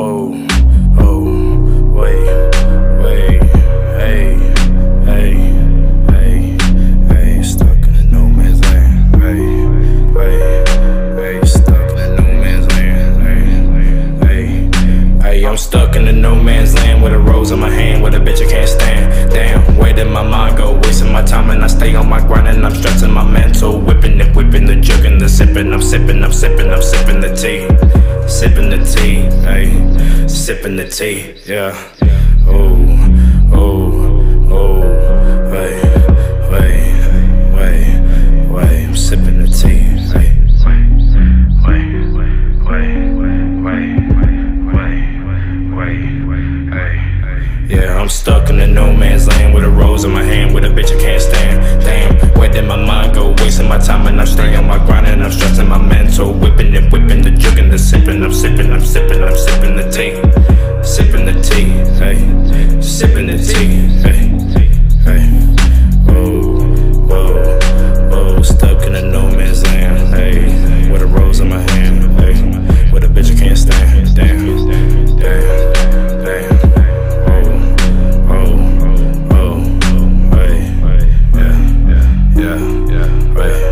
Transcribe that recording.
Oh, oh, wait. I'm stuck in the no man's land with a rose in my hand, with a bitch I can't stand. Damn, where did my mind go? Wasting my time and I stay on my grind and I'm stressing my mental, whipping it, whipping the jug and the sipping. I'm sipping, I'm sipping, I'm sipping the tea, sipping the tea, hey, sipping the tea, yeah. Oh, Yeah, I'm stuck in the no man's land with a rose in my hand with a bitch I can't stand. Damn, where did my mind go? Wasting my time and I'm staying on my grind and I'm stressing my mental. Whipping and whipping the jug and the sipping. I'm sipping, I'm sipping, I'm sipping the tea. Sipping the tea, hey. Sipping the tea. yeah, yeah, right.